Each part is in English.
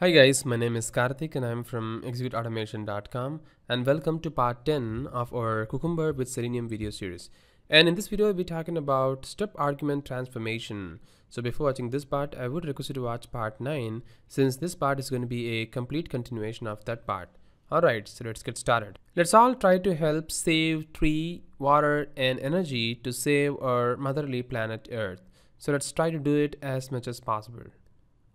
Hi guys, my name is Karthik and I'm from executeautomation.com and welcome to part 10 of our Cucumber with Selenium video series. And in this video, we'll be talking about step argument transformation. So before watching this part, I would request you to watch part 9 since this part is going to be a complete continuation of that part. Alright, so let's get started. Let's all try to help save tree, water and energy to save our motherly planet Earth. So let's try to do it as much as possible.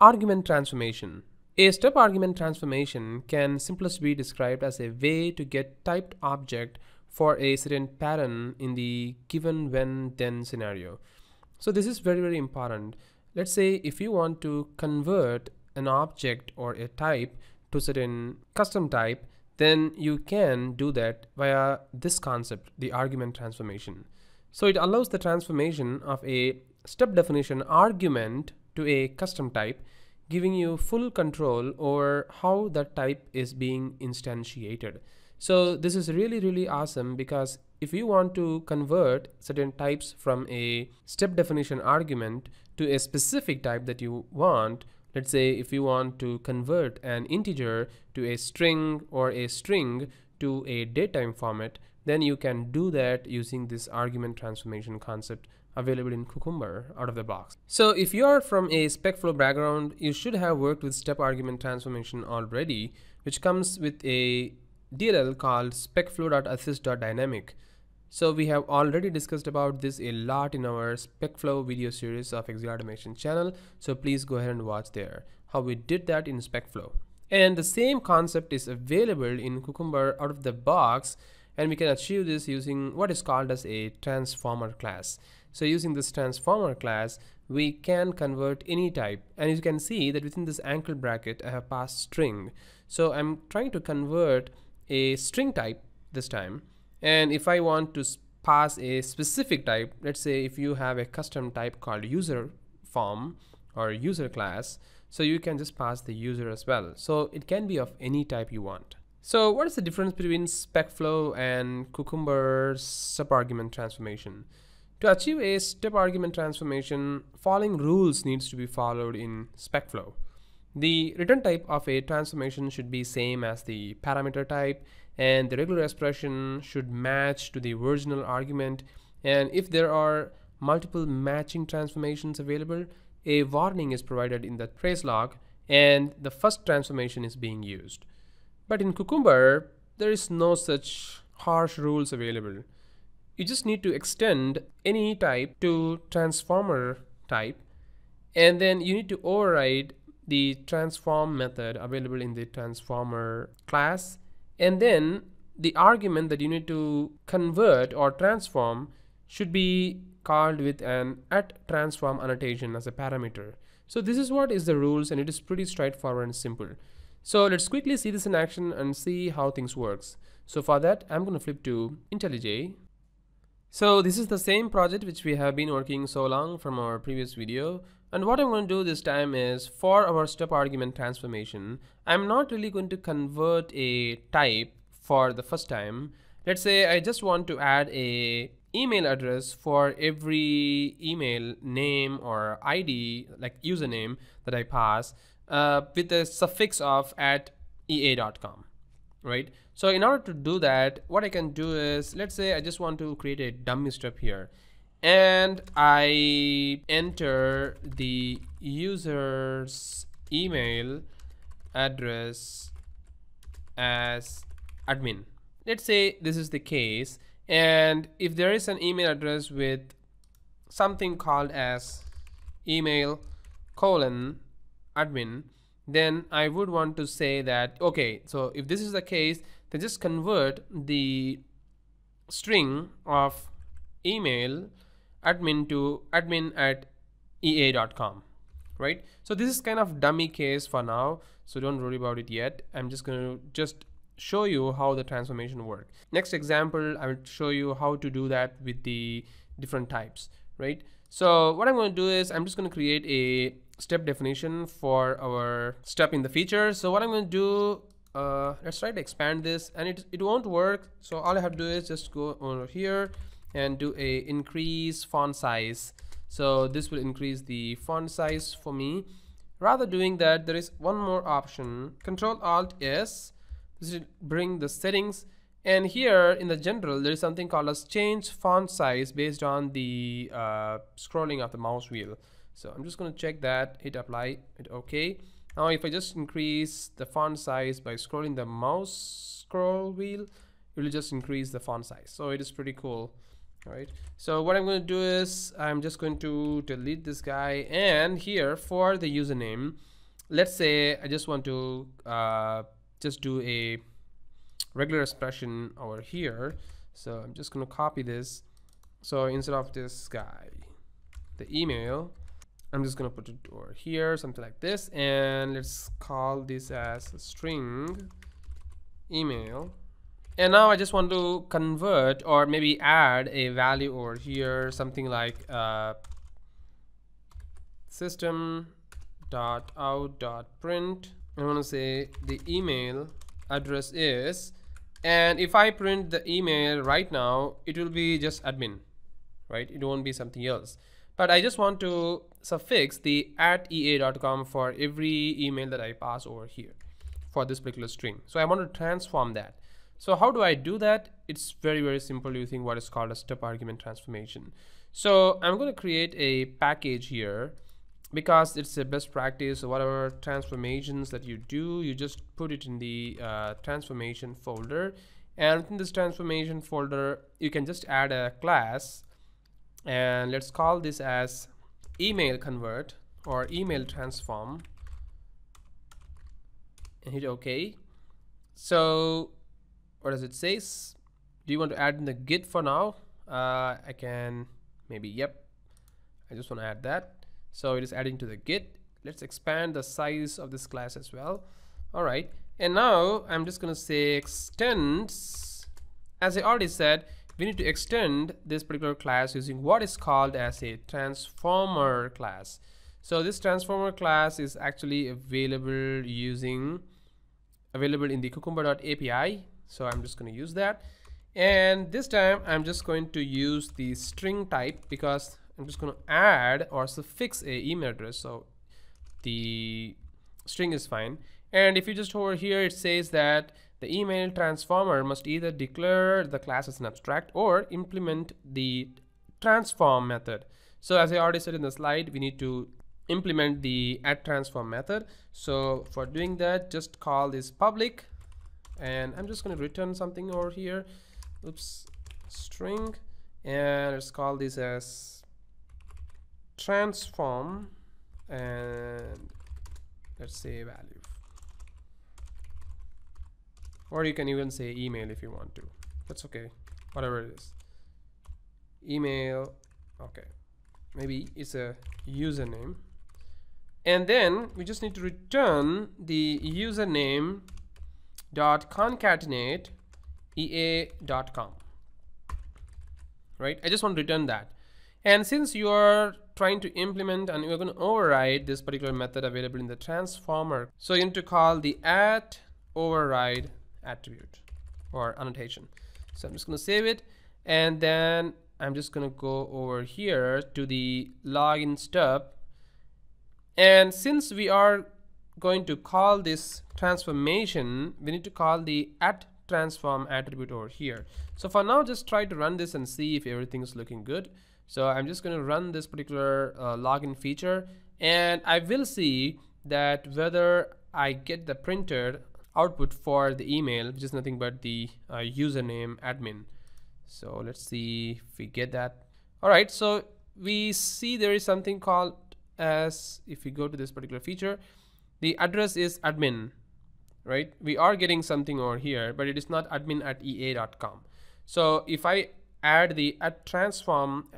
Argument transformation. A step argument transformation can simplest be described as a way to get typed object for a certain pattern in the given when then scenario. So this is very very important. Let's say if you want to convert an object or a type to certain custom type then you can do that via this concept the argument transformation. So it allows the transformation of a step definition argument to a custom type giving you full control over how that type is being instantiated. So this is really, really awesome because if you want to convert certain types from a step definition argument to a specific type that you want, let's say if you want to convert an integer to a string or a string to a datetime format, then you can do that using this argument transformation concept available in Cucumber out of the box. So if you are from a SpecFlow background, you should have worked with step argument transformation already, which comes with a DLL called specflow.assist.dynamic. So we have already discussed about this a lot in our SpecFlow video series of Execute Automation channel. So please go ahead and watch there how we did that in SpecFlow. And the same concept is available in Cucumber out of the box and we can achieve this using what is called as a transformer class. So using this transformer class, we can convert any type. And you can see that within this angle bracket, I have passed string. So I'm trying to convert a string type this time. And if I want to pass a specific type, let's say if you have a custom type called user form or user class, so you can just pass the user as well. So it can be of any type you want. So what is the difference between SpecFlow and Cucumber step argument transformation? To achieve a step argument transformation, following rules needs to be followed in SpecFlow. The return type of a transformation should be same as the parameter type and the regular expression should match to the original argument and if there are multiple matching transformations available, a warning is provided in the trace log and the first transformation is being used. But in Cucumber, there is no such harsh rules available you just need to extend any type to transformer type and then you need to override the transform method available in the transformer class and then the argument that you need to convert or transform should be called with an at transform annotation as a parameter. So this is what is the rules and it is pretty straightforward and simple. So let's quickly see this in action and see how things works. So for that, I'm going to flip to IntelliJ so this is the same project which we have been working so long from our previous video. And what I'm going to do this time is for our step argument transformation, I'm not really going to convert a type for the first time. Let's say I just want to add a email address for every email name or ID like username that I pass uh, with the suffix of at ea.com right? So in order to do that what I can do is let's say I just want to create a dummy step here. And I enter the user's email address as admin. Let's say this is the case. And if there is an email address with something called as email colon admin then I would want to say that okay so if this is the case then just convert the string of email admin to admin at ea.com right? So this is kind of dummy case for now so don't worry about it yet. I'm just going to just show you how the transformation work. Next example I will show you how to do that with the different types right so what I'm going to do is I'm just going to create a step definition for our step in the feature. So what I'm going to do, uh, let's try to expand this and it, it won't work. So all I have to do is just go over here and do a increase font size. So this will increase the font size for me, rather doing that there is one more option control alt s this will bring the settings and here in the general there is something called as change font size based on the uh, scrolling of the mouse wheel. So I'm just going to check that hit apply hit OK now if I just increase the font size by scrolling the mouse scroll wheel it will just increase the font size. So it is pretty cool all right? So what I'm going to do is I'm just going to delete this guy. And here for the username let's say I just want to uh, just do a regular expression over here. So I'm just gonna copy this. So instead of this guy the email I'm just gonna put it over here something like this. And let's call this as a string email. And now I just want to convert or maybe add a value over here something like uh, system dot out dot print. I want to say the email address is and if I print the email right now it will be just admin right? It won't be something else. But I just want to suffix the at ea.com for every email that I pass over here for this particular string. So I want to transform that. So how do I do that? It's very very simple using what is called a step argument transformation. So I'm going to create a package here because it's a best practice whatever transformations that you do you just put it in the uh, transformation folder. And within this transformation folder you can just add a class. And let's call this as email convert or email transform. And hit ok. So what does it say? Do you want to add in the git for now? Uh, I can maybe yep. I just want to add that so it is adding to the git. Let's expand the size of this class as well. All right. And now I'm just gonna say extends. As I already said we need to extend this particular class using what is called as a transformer class. So this transformer class is actually available using available in the cucumber.api so I'm just going to use that. And this time I'm just going to use the string type because I'm just going to add or suffix a email address so the string is fine. And if you just over here it says that the email transformer must either declare the class as an abstract or implement the transform method. So as I already said in the slide we need to implement the add transform method. So for doing that just call this public. And I'm just going to return something over here. Oops string. And let's call this as transform and let's say value. Or you can even say email if you want to. That's okay. Whatever it is. Email okay. Maybe it's a username. And then we just need to return the username dot concatenate ea.com right? I just want to return that. And since you are trying to implement and you're going to override this particular method available in the transformer. So you need to call the at override attribute or annotation. So i'm just going to save it and then i'm just going to go over here to the login step and since we are going to call this transformation we need to call the at transform attribute over here. So for now just try to run this and see if everything is looking good so I'm just going to run this particular uh, login feature and I will see that whether I get the printed output for the email which is nothing but the uh, username admin. So let's see if we get that. All right so we see there is something called as if we go to this particular feature the address is admin right? We are getting something over here but it is not admin at ea.com so if I add the at transform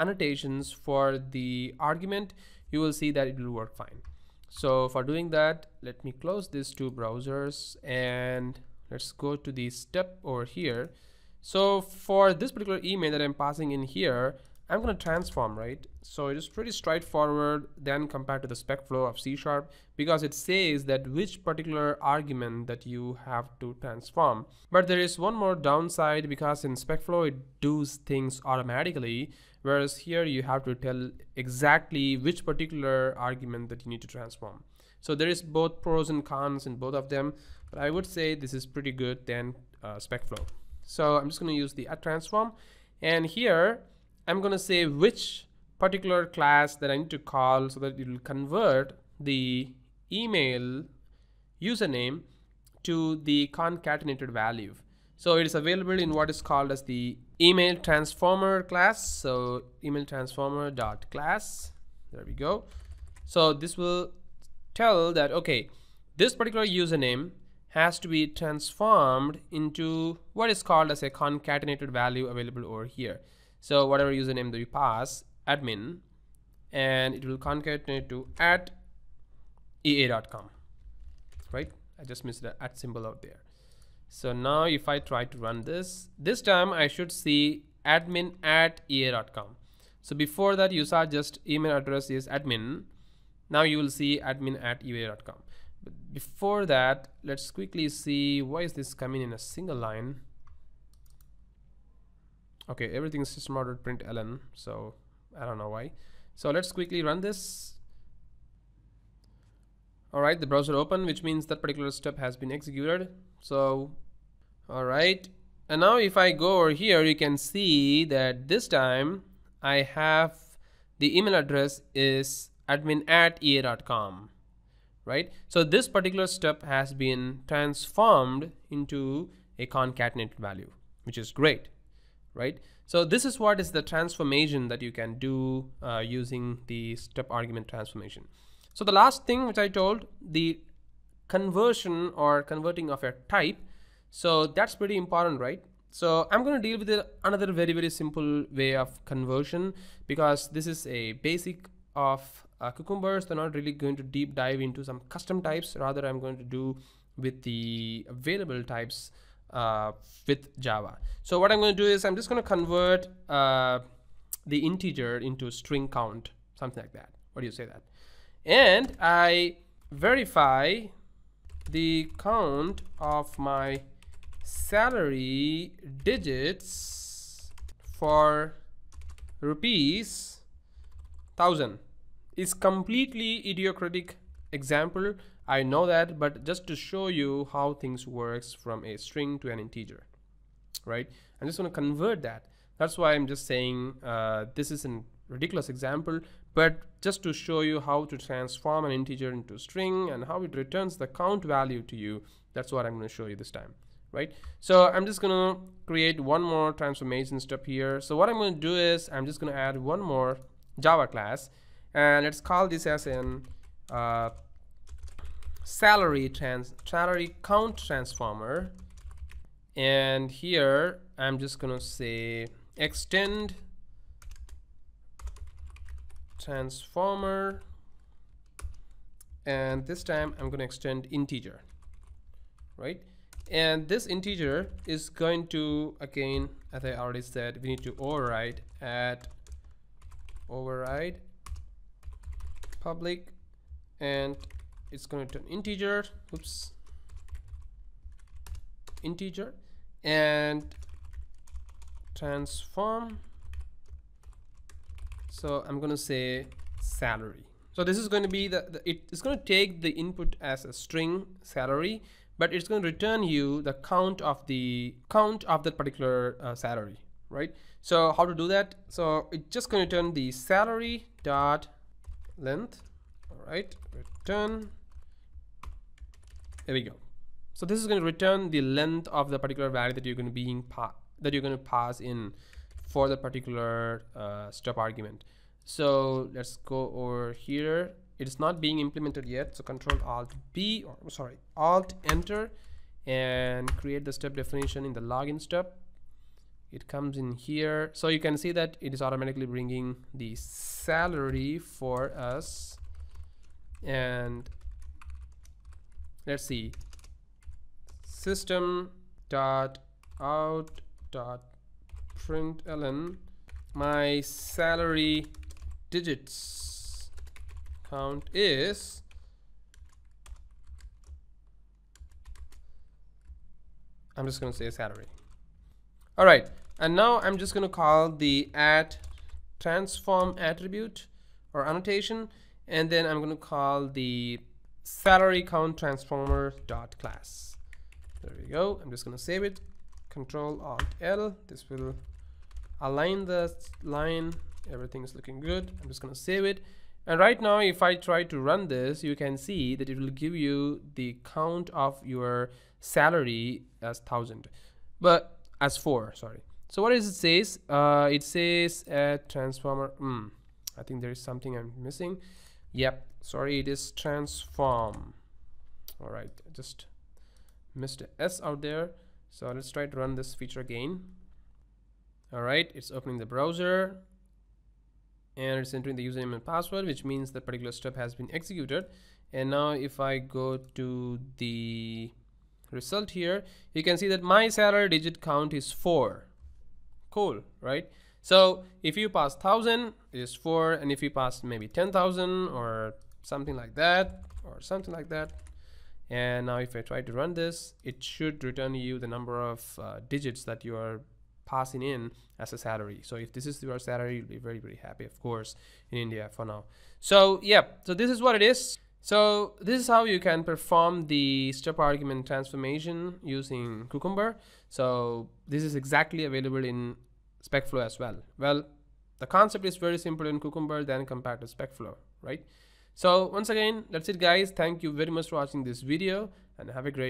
annotations for the argument you will see that it will work fine. So for doing that let me close these two browsers and let's go to the step over here. So for this particular email that I'm passing in here I'm going to transform, right? So it is pretty straightforward then compared to the SpecFlow of C Sharp because it says that which particular argument that you have to transform. But there is one more downside because in SpecFlow it does things automatically whereas here you have to tell exactly which particular argument that you need to transform. So there is both pros and cons in both of them, but I would say this is pretty good than uh, SpecFlow. So I'm just going to use the at transform and here I'm going to say which particular class that I need to call so that it will convert the email username to the concatenated value. So it is available in what is called as the email transformer class. So email transformer dot class. There we go. So this will tell that okay, this particular username has to be transformed into what is called as a concatenated value available over here. So whatever username that you pass, admin, and it will concatenate to at ea.com, right? I just missed the at symbol out there. So now if I try to run this, this time I should see admin at ea.com. So before that you saw just email address is admin. Now you will see admin at ea.com. But before that, let's quickly see why is this coming in a single line. Okay, everything is system ordered print ln, so I don't know why. So let's quickly run this. All right, the browser open, which means that particular step has been executed. So, all right. And now if I go over here, you can see that this time I have the email address is admin at ea.com, right? So this particular step has been transformed into a concatenated value, which is great, right? So this is what is the transformation that you can do uh, using the step argument transformation. So the last thing which I told, the conversion or converting of a type. So that's pretty important, right? So I'm going to deal with another very, very simple way of conversion because this is a basic of uh, cucumbers. They're not really going to deep dive into some custom types. Rather, I'm going to do with the available types uh, with Java. So what I'm going to do is I'm just going to convert uh, the integer into string count, something like that. What do you say that? And I verify the count of my salary digits for rupees thousand is completely idiosyncratic example I know that but just to show you how things works from a string to an integer right? I'm just to convert that. That's why I'm just saying uh, this is a ridiculous example but just to show you how to transform an integer into a string and how it returns the count value to you that's what I'm to show you this time right? So I'm just gonna create one more transformation step here. So what I'm to do is I'm just to add one more Java class and let's call this as an uh, salary trans salary count transformer. And here I'm just gonna say extend transformer. And this time I'm gonna extend integer right? And this integer is going to again as I already said we need to override at override public and it's going to integer oops integer and transform. So I'm gonna say salary. So this is going to be the, the it's going to take the input as a string salary but it's going to return you the count of the count of that particular uh, salary right? So how to do that? So it's just going to turn the salary dot length all right return there we go. So this is going to return the length of the particular value that you're going to be that you're going to pass in for the particular uh, step argument. So let's go over here. It is not being implemented yet so control alt b or sorry alt enter and create the step definition in the login step. It comes in here. So you can see that it is automatically bringing the salary for us and let's see. System dot out dot println my salary digits count is I'm just going to say salary. All right and now I'm just going to call the at transform attribute or annotation and then I'm going to call the salary count transformer dot class. There we go. I'm just going to save it. Control alt l. This will align the line. Everything is looking good. I'm just going to save it. And right now if i try to run this you can see that it will give you the count of your salary as thousand. But as four sorry. So what does it says? Uh, it says a transformer mm, i think there is something i'm missing. Yep sorry it is transform. All right just missed s out there. So let's try to run this feature again. All right it's opening the browser and it's entering the username and password which means that particular step has been executed. And now if I go to the result here you can see that my salary digit count is 4 cool right? So if you pass 1000 it is 4 and if you pass maybe 10,000 or something like that or something like that. And now if I try to run this it should return you the number of uh, digits that you are passing in as a salary. So if this is your salary you'll be very very happy of course in India for now. So yeah so this is what it is. So this is how you can perform the step argument transformation using Cucumber. So this is exactly available in SpecFlow as well. Well the concept is very simple in Cucumber than compared to SpecFlow right so once again, that's it guys. Thank you very much for watching this video and have a great day.